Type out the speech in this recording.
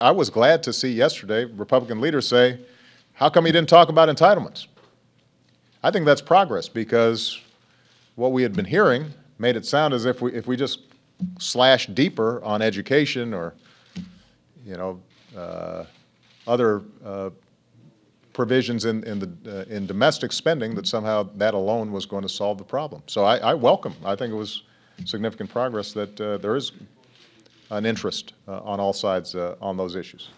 I was glad to see yesterday Republican leaders say, how come he didn't talk about entitlements? I think that's progress because what we had been hearing made it sound as if we, if we just slash deeper on education or, you know, uh, other uh, provisions in, in, the, uh, in domestic spending, that somehow that alone was going to solve the problem. So I, I welcome, I think it was significant progress that uh, there is an interest uh, on all sides uh, on those issues.